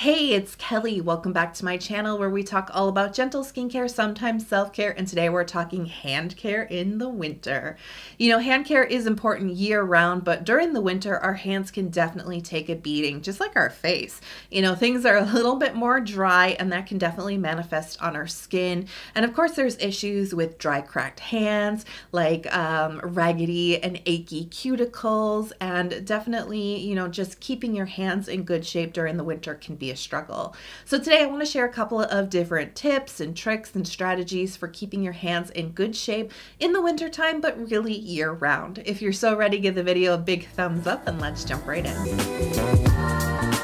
Hey, it's Kelly. Welcome back to my channel where we talk all about gentle skincare, sometimes self-care, and today we're talking hand care in the winter. You know, hand care is important year round, but during the winter, our hands can definitely take a beating, just like our face. You know, things are a little bit more dry and that can definitely manifest on our skin. And of course, there's issues with dry, cracked hands, like um, raggedy and achy cuticles, and definitely, you know, just keeping your hands in good shape during the winter can be a struggle. So today I want to share a couple of different tips and tricks and strategies for keeping your hands in good shape in the wintertime, but really year round. If you're so ready, give the video a big thumbs up and let's jump right in.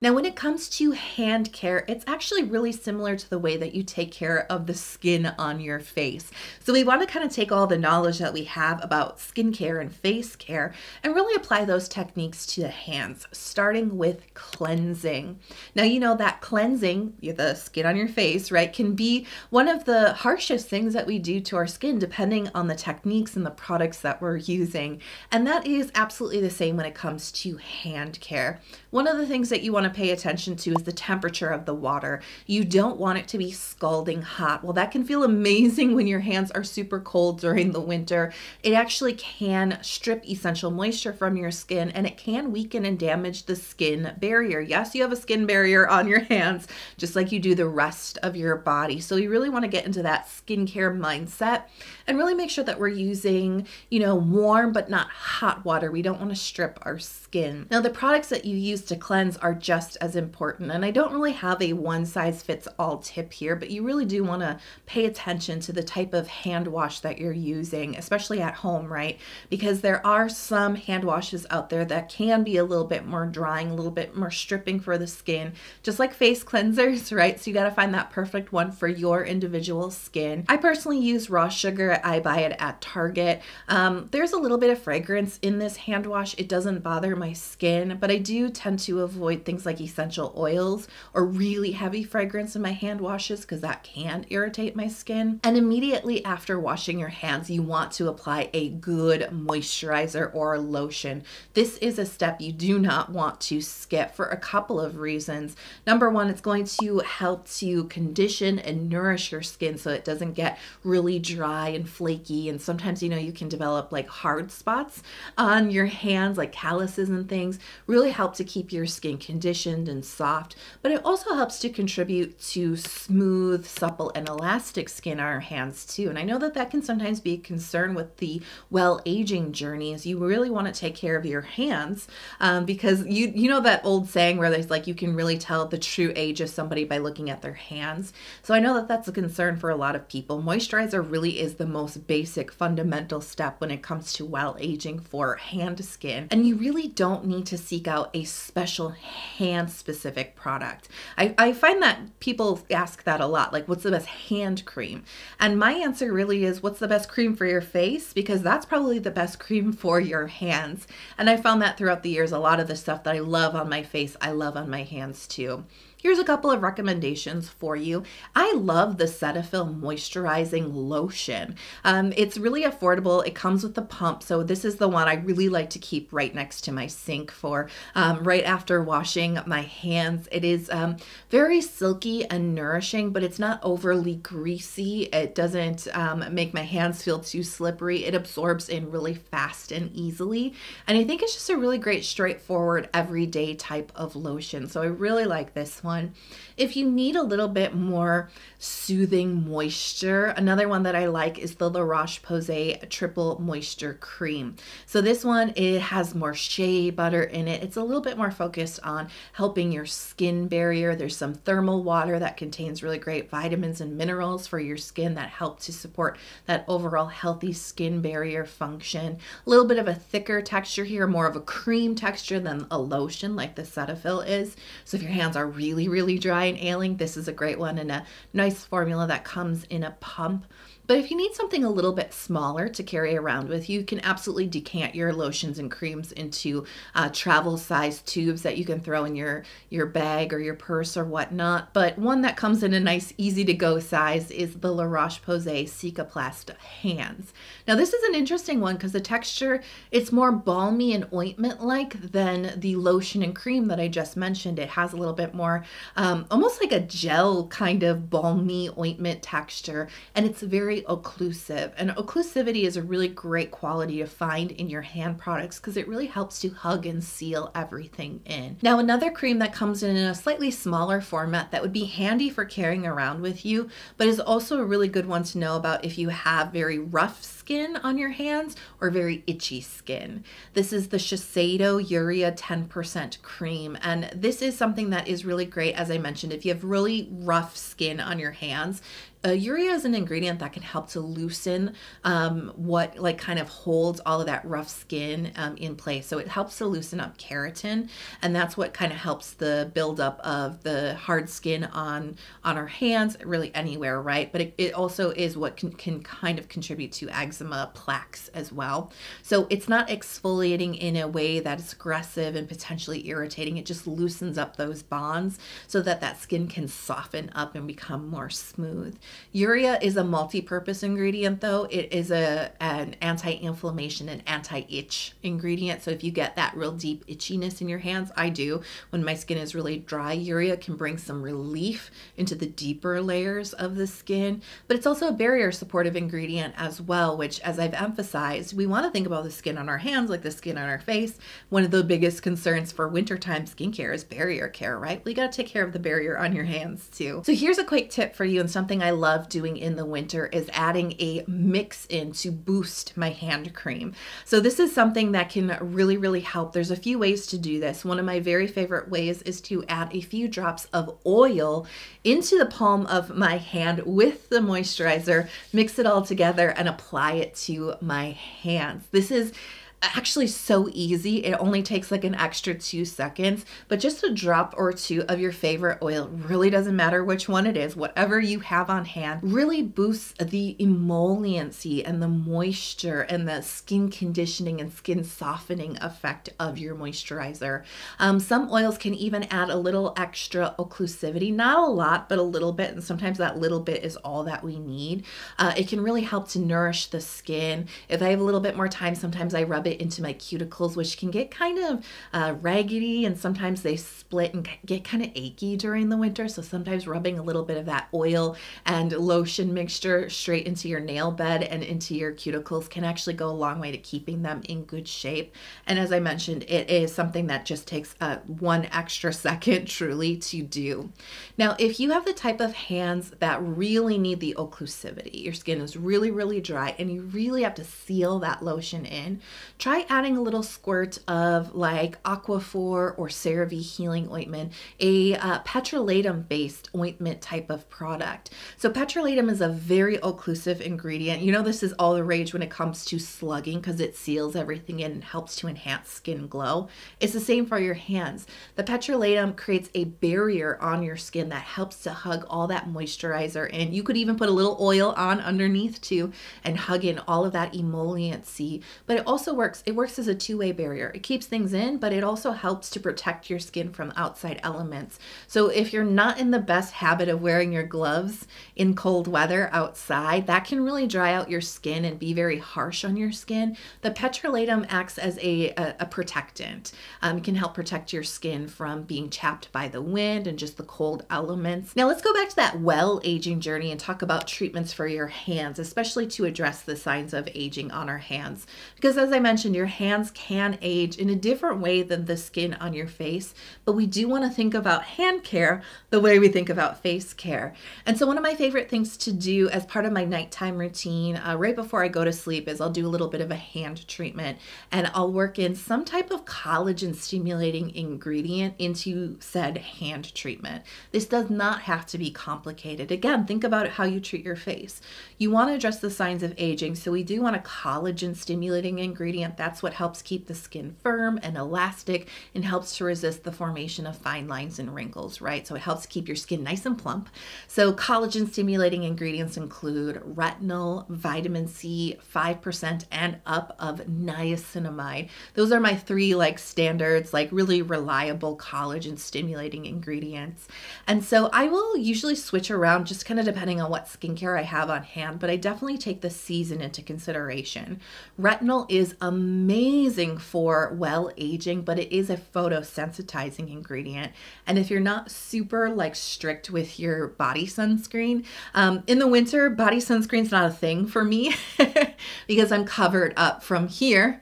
Now, when it comes to hand care, it's actually really similar to the way that you take care of the skin on your face. So, we want to kind of take all the knowledge that we have about skincare and face care and really apply those techniques to the hands, starting with cleansing. Now, you know that cleansing, the skin on your face, right, can be one of the harshest things that we do to our skin, depending on the techniques and the products that we're using. And that is absolutely the same when it comes to hand care. One of the things that you want to pay attention to is the temperature of the water. You don't want it to be scalding hot. Well, that can feel amazing when your hands are super cold during the winter. It actually can strip essential moisture from your skin and it can weaken and damage the skin barrier. Yes, you have a skin barrier on your hands, just like you do the rest of your body. So you really want to get into that skincare mindset and really make sure that we're using, you know, warm but not hot water. We don't want to strip our skin. Now, the products that you use to cleanse are just as important. And I don't really have a one size fits all tip here, but you really do want to pay attention to the type of hand wash that you're using, especially at home, right? Because there are some hand washes out there that can be a little bit more drying, a little bit more stripping for the skin, just like face cleansers, right? So you got to find that perfect one for your individual skin. I personally use raw sugar. I buy it at Target. Um, there's a little bit of fragrance in this hand wash. It doesn't bother my skin, but I do tend tend to avoid things like essential oils or really heavy fragrance in my hand washes because that can irritate my skin. And immediately after washing your hands, you want to apply a good moisturizer or lotion. This is a step you do not want to skip for a couple of reasons. Number one, it's going to help to condition and nourish your skin so it doesn't get really dry and flaky. And sometimes, you know, you can develop like hard spots on your hands, like calluses and things. Really help to keep your skin conditioned and soft, but it also helps to contribute to smooth, supple, and elastic skin on our hands too. And I know that that can sometimes be a concern with the well aging journey, as you really want to take care of your hands um, because you you know that old saying where there's like you can really tell the true age of somebody by looking at their hands. So I know that that's a concern for a lot of people. Moisturizer really is the most basic fundamental step when it comes to well aging for hand skin, and you really don't need to seek out a special hand specific product? I, I find that people ask that a lot like, what's the best hand cream? And my answer really is, what's the best cream for your face? Because that's probably the best cream for your hands. And I found that throughout the years, a lot of the stuff that I love on my face, I love on my hands too. Here's a couple of recommendations for you. I love the Cetaphil Moisturizing Lotion. Um, it's really affordable. It comes with the pump, so this is the one I really like to keep right next to my sink for um, right after washing my hands. It is um, very silky and nourishing, but it's not overly greasy. It doesn't um, make my hands feel too slippery. It absorbs in really fast and easily, and I think it's just a really great, straightforward, everyday type of lotion. So I really like this one one. If you need a little bit more soothing moisture, another one that I like is the La Roche-Posay Triple Moisture Cream. So this one, it has more shea butter in it. It's a little bit more focused on helping your skin barrier. There's some thermal water that contains really great vitamins and minerals for your skin that help to support that overall healthy skin barrier function. A little bit of a thicker texture here, more of a cream texture than a lotion like the Cetaphil is. So if your hands are really, really dry and ailing, this is a great one and a nice formula that comes in a pump. But if you need something a little bit smaller to carry around with you, you can absolutely decant your lotions and creams into uh, travel size tubes that you can throw in your, your bag or your purse or whatnot. But one that comes in a nice, easy to go size is the La Roche Posay Cicaplast Hands. Now, this is an interesting one because the texture, it's more balmy and ointment like than the lotion and cream that I just mentioned. It has a little bit more, um, almost like a gel kind of balmy ointment texture, and it's very occlusive. And occlusivity is a really great quality to find in your hand products because it really helps to hug and seal everything in. Now, another cream that comes in a slightly smaller format that would be handy for carrying around with you, but is also a really good one to know about if you have very rough skin on your hands or very itchy skin. This is the Shiseido Urea 10% cream, and this is something that is really great, as I mentioned, if you have really rough skin on your hands uh, urea is an ingredient that can help to loosen um, what like kind of holds all of that rough skin um, in place. So it helps to loosen up keratin, and that's what kind of helps the buildup of the hard skin on on our hands, really anywhere, right? But it, it also is what can, can kind of contribute to eczema plaques as well. So it's not exfoliating in a way that is aggressive and potentially irritating. It just loosens up those bonds so that that skin can soften up and become more smooth. Urea is a multi-purpose ingredient though. It is a an anti-inflammation and anti-itch ingredient. So if you get that real deep itchiness in your hands, I do, when my skin is really dry, urea can bring some relief into the deeper layers of the skin, but it's also a barrier supportive ingredient as well, which as I've emphasized, we want to think about the skin on our hands like the skin on our face. One of the biggest concerns for wintertime skincare is barrier care, right? We got to take care of the barrier on your hands too. So here's a quick tip for you and something I love doing in the winter is adding a mix in to boost my hand cream. So this is something that can really, really help. There's a few ways to do this. One of my very favorite ways is to add a few drops of oil into the palm of my hand with the moisturizer, mix it all together and apply it to my hands. This is actually so easy. It only takes like an extra two seconds, but just a drop or two of your favorite oil really doesn't matter which one it is, whatever you have on hand, really boosts the emolliency and the moisture and the skin conditioning and skin softening effect of your moisturizer. Um, some oils can even add a little extra occlusivity, not a lot, but a little bit, and sometimes that little bit is all that we need. Uh, it can really help to nourish the skin. If I have a little bit more time, sometimes I rub it into my cuticles, which can get kind of uh, raggedy and sometimes they split and get kind of achy during the winter. So sometimes rubbing a little bit of that oil and lotion mixture straight into your nail bed and into your cuticles can actually go a long way to keeping them in good shape. And as I mentioned, it is something that just takes uh, one extra second truly to do. Now, if you have the type of hands that really need the occlusivity, your skin is really, really dry and you really have to seal that lotion in, try adding a little squirt of like Aquaphor or CeraVe healing ointment, a uh, petrolatum based ointment type of product. So petrolatum is a very occlusive ingredient. You know this is all the rage when it comes to slugging because it seals everything in and helps to enhance skin glow. It's the same for your hands. The petrolatum creates a barrier on your skin that helps to hug all that moisturizer in. you could even put a little oil on underneath too and hug in all of that emolliency. But it also works works. It works as a two-way barrier. It keeps things in, but it also helps to protect your skin from outside elements. So if you're not in the best habit of wearing your gloves in cold weather outside, that can really dry out your skin and be very harsh on your skin. The petrolatum acts as a, a, a protectant. Um, it can help protect your skin from being chapped by the wind and just the cold elements. Now let's go back to that well aging journey and talk about treatments for your hands, especially to address the signs of aging on our hands. Because as I mentioned, mentioned, your hands can age in a different way than the skin on your face, but we do want to think about hand care the way we think about face care. And so, one of my favorite things to do as part of my nighttime routine, uh, right before I go to sleep, is I'll do a little bit of a hand treatment and I'll work in some type of collagen stimulating ingredient into said hand treatment. This does not have to be complicated. Again, think about how you treat your face. You want to address the signs of aging, so we do want a collagen stimulating ingredient ingredient. That's what helps keep the skin firm and elastic and helps to resist the formation of fine lines and wrinkles, right? So it helps keep your skin nice and plump. So collagen stimulating ingredients include retinol, vitamin C, 5% and up of niacinamide. Those are my three like standards, like really reliable collagen stimulating ingredients. And so I will usually switch around just kind of depending on what skincare I have on hand, but I definitely take the season into consideration. Retinol is amazing for well aging, but it is a photosensitizing ingredient. And if you're not super like strict with your body sunscreen, um, in the winter, body sunscreen's not a thing for me because I'm covered up from here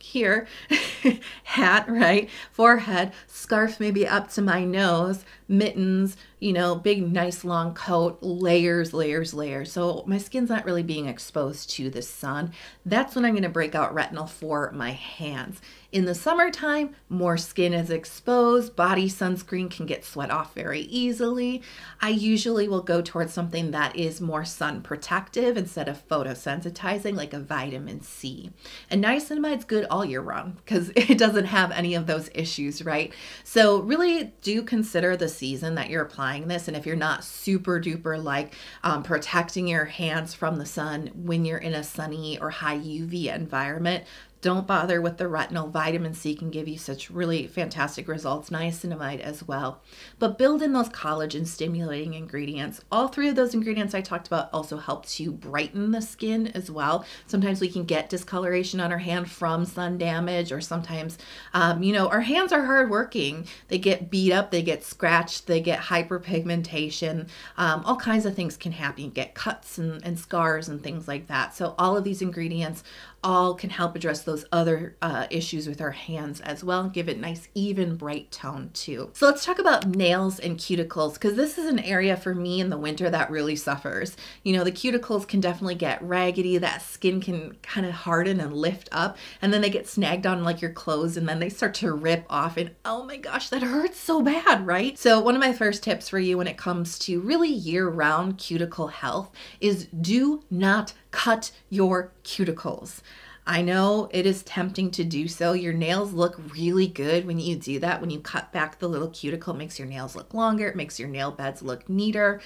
here, hat, right? Forehead, scarf maybe up to my nose, mittens, you know, big, nice long coat, layers, layers, layers. So my skin's not really being exposed to the sun. That's when I'm going to break out retinol for my hands. In the summertime, more skin is exposed, body sunscreen can get sweat off very easily. I usually will go towards something that is more sun protective instead of photosensitizing, like a vitamin C. And niacinamide's good all year round because it doesn't have any of those issues, right? So, really do consider the season that you're applying this. And if you're not super duper like um, protecting your hands from the sun when you're in a sunny or high UV environment, don't bother with the retinol. Vitamin C can give you such really fantastic results, niacinamide as well. But build in those collagen stimulating ingredients. All three of those ingredients I talked about also help to brighten the skin as well. Sometimes we can get discoloration on our hand from sun damage, or sometimes, um, you know, our hands are hardworking. They get beat up, they get scratched, they get hyperpigmentation. Um, all kinds of things can happen. You get cuts and, and scars and things like that. So, all of these ingredients all can help address those other uh, issues with our hands as well. Give it nice, even, bright tone too. So let's talk about nails and cuticles because this is an area for me in the winter that really suffers. You know, the cuticles can definitely get raggedy. That skin can kind of harden and lift up, and then they get snagged on like your clothes, and then they start to rip off. And oh my gosh, that hurts so bad, right? So one of my first tips for you when it comes to really year-round cuticle health is do not cut your cuticles. I know it is tempting to do so. Your nails look really good when you do that. When you cut back the little cuticle, it makes your nails look longer, it makes your nail beds look neater.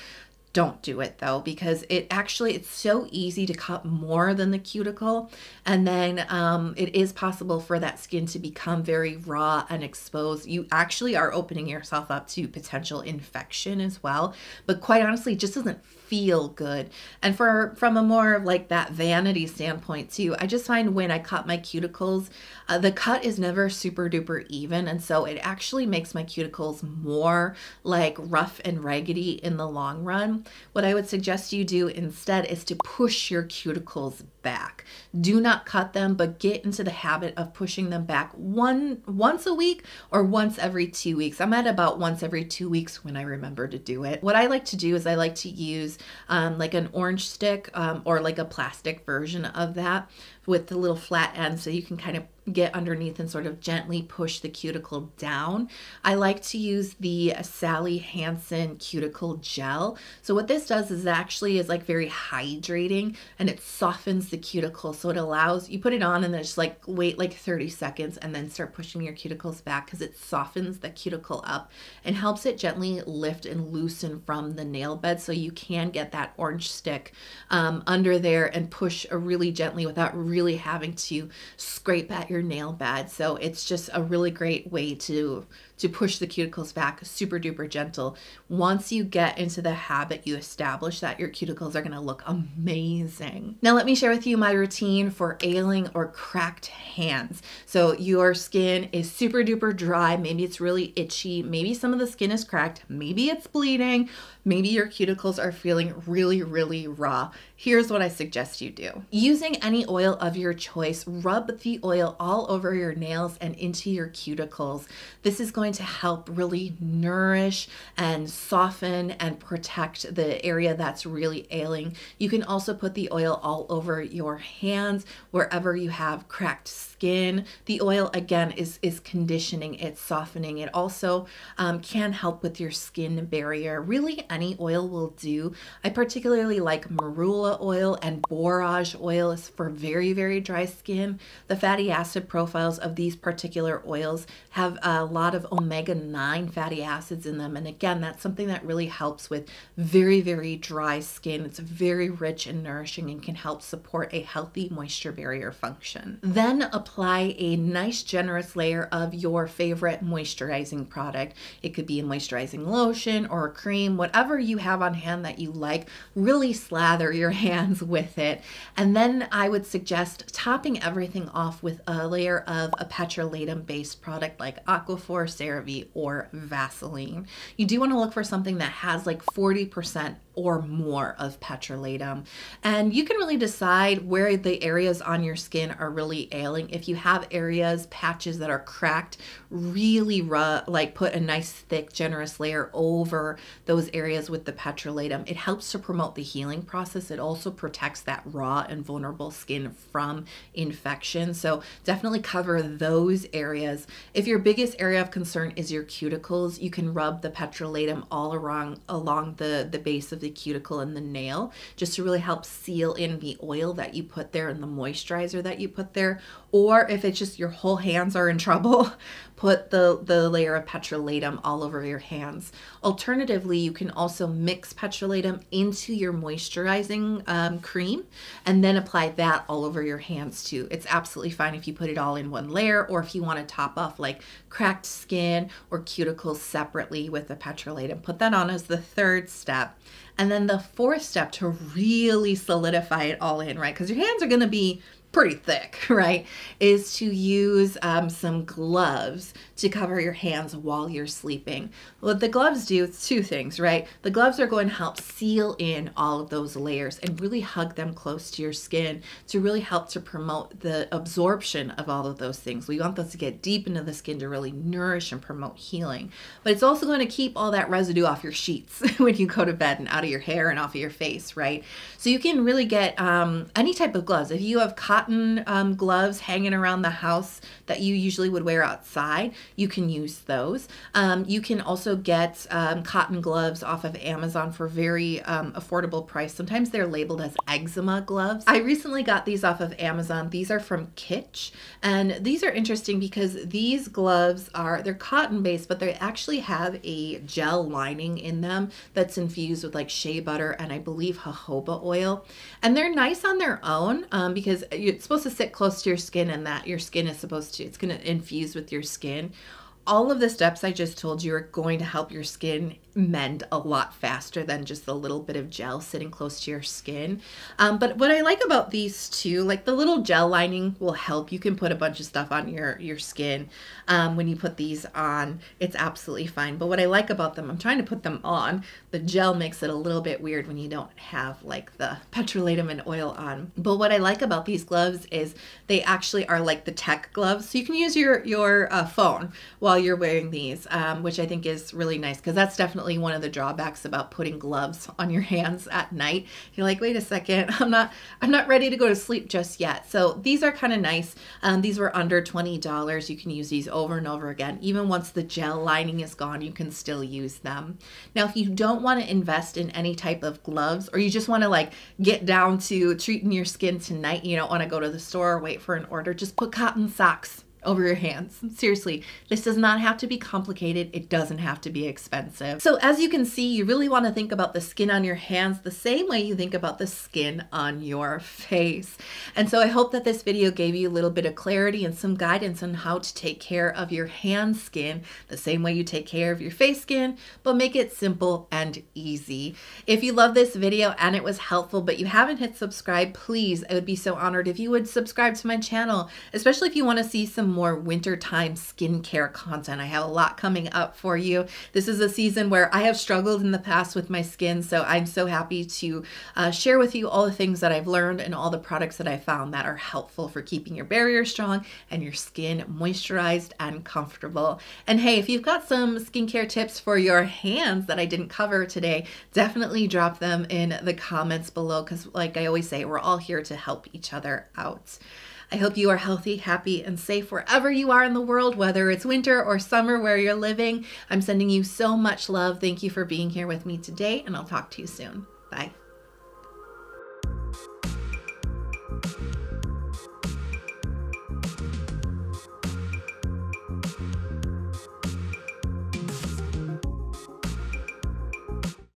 Don't do it though, because it actually it's so easy to cut more than the cuticle, and then um, it is possible for that skin to become very raw and exposed. You actually are opening yourself up to potential infection as well. But quite honestly, it just doesn't feel good. And for from a more like that vanity standpoint too, I just find when I cut my cuticles, uh, the cut is never super duper even, and so it actually makes my cuticles more like rough and raggedy in the long run. What I would suggest you do instead is to push your cuticles back. Do not cut them, but get into the habit of pushing them back one once a week or once every 2 weeks. I'm at about once every 2 weeks when I remember to do it. What I like to do is I like to use um, like an orange stick um, or like a plastic version of that with the little flat end so you can kind of get underneath and sort of gently push the cuticle down. I like to use the Sally Hansen cuticle gel. So what this does is actually is like very hydrating and it softens the cuticle. So it allows you put it on and then just like wait like 30 seconds and then start pushing your cuticles back because it softens the cuticle up and helps it gently lift and loosen from the nail bed so you can get that orange stick um, under there and push really gently without really having to scrape at your nail bed. So it's just a really great way to to push the cuticles back super duper gentle. Once you get into the habit, you establish that your cuticles are to look amazing. Now let me share with you my routine for ailing or cracked hands. So your skin is super duper dry, maybe it's really itchy, maybe some of the skin is cracked, maybe it's bleeding, maybe your cuticles are feeling really really raw. Here's what I suggest you do. Using any oil of your choice, rub the oil all over your nails and into your cuticles. This is going to help really nourish and soften and protect the area that's really ailing. You can also put the oil all over your hands, wherever you have cracked skin. The oil, again, is, is conditioning, it's softening. It also um, can help with your skin barrier. Really, any oil will do. I particularly like marula oil and borage oil for very, very dry skin. The fatty acid profiles of these particular oils have a lot of omega 9 fatty acids in them. And again, that's something that really helps with very, very dry skin. It's very rich and nourishing and can help support a healthy moisture barrier function. Then apply a nice, generous layer of your favorite moisturizing product. It could be a moisturizing lotion or a cream, whatever you have on hand that you like. Really slather your hands with it. And then I would suggest topping everything off with a layer of a petrolatum based product like Aquaphor, CeraVe, or Vaseline. You do want to look for something that has like 40% or more of petrolatum. And you can really decide where the areas on your skin are really ailing. If you have areas, patches that are cracked, really rough, like put a nice thick, generous layer over those areas with the petrolatum. It helps to promote the healing process. It also protects that raw and vulnerable skin from infection. So definitely cover those areas. If your biggest area of concern is your cuticles, you can rub the petrolatum all around along the, the base of the cuticle and the nail just to really help seal in the oil that you put there and the moisturizer that you put there. Or if it's just your whole hands are in trouble, put the, the layer of petrolatum all over your hands. Alternatively, you can also mix petrolatum into your moisturizing um, cream and then apply that all over your hands too. It's absolutely fine if you put it all in one layer or if you want to top off like cracked skin or cuticles separately with the petrolatum. Put that on as the third step. And then the fourth step to really solidify it all in, right? Because your hands are going to be pretty thick, right? Is to use um, some gloves to cover your hands while you're sleeping. What the gloves do is two things, right? The gloves are going to help seal in all of those layers and really hug them close to your skin to really help to promote the absorption of all of those things. We want those to get deep into the skin to really nourish and promote healing. But it's also going to keep all that residue off your sheets when you go to bed and out of your hair and off of your face, right? So you can really get um, any type of gloves. If you have cotton cotton um, gloves hanging around the house that you usually would wear outside, you can use those. Um, you can also get um, cotton gloves off of Amazon for very um, affordable price. Sometimes they're labeled as eczema gloves. I recently got these off of Amazon. These are from Kitsch, and these are interesting because these gloves are they're cotton based, but they actually have a gel lining in them that's infused with like shea butter and I believe jojoba oil, and they're nice on their own um, because you it's supposed to sit close to your skin and that your skin is supposed to it's going to infuse with your skin all of the steps I just told you are going to help your skin mend a lot faster than just a little bit of gel sitting close to your skin. Um, but what I like about these two, like the little gel lining will help. You can put a bunch of stuff on your, your skin um, when you put these on. It's absolutely fine. But what I like about them, I'm trying to put them on. The gel makes it a little bit weird when you don't have like the petrolatum and oil on. But what I like about these gloves is they actually are like the tech gloves. So you can use your, your uh, phone while you're wearing these, um, which I think is really nice because that's definitely definitely one of the drawbacks about putting gloves on your hands at night. You're like, wait a second, I'm not, I'm not ready to go to sleep just yet. So these are kind of nice. Um, these were under $20. You can use these over and over again. Even once the gel lining is gone, you can still use them. Now, if you don't want to invest in any type of gloves or you just want to like get down to treating your skin tonight, you don't want to go to the store or wait for an order, just put cotton socks over your hands. Seriously, this does not have to be complicated. It doesn't have to be expensive. So as you can see, you really want to think about the skin on your hands the same way you think about the skin on your face. And so I hope that this video gave you a little bit of clarity and some guidance on how to take care of your hand skin the same way you take care of your face skin, but make it simple and easy. If you love this video and it was helpful, but you haven't hit subscribe, please, I would be so honored if you would subscribe to my channel, especially if you want to see some more wintertime skincare content. I have a lot coming up for you. This is a season where I have struggled in the past with my skin, so I'm so happy to uh, share with you all the things that I've learned and all the products that I found that are helpful for keeping your barrier strong and your skin moisturized and comfortable. And hey, if you've got some skincare tips for your hands that I didn't cover today, definitely drop them in the comments below because, like I always say, we're all here to help each other out. I hope you are healthy, happy, and safe wherever you are in the world, whether it's winter or summer where you're living. I'm sending you so much love. Thank you for being here with me today, and I'll talk to you soon. Bye.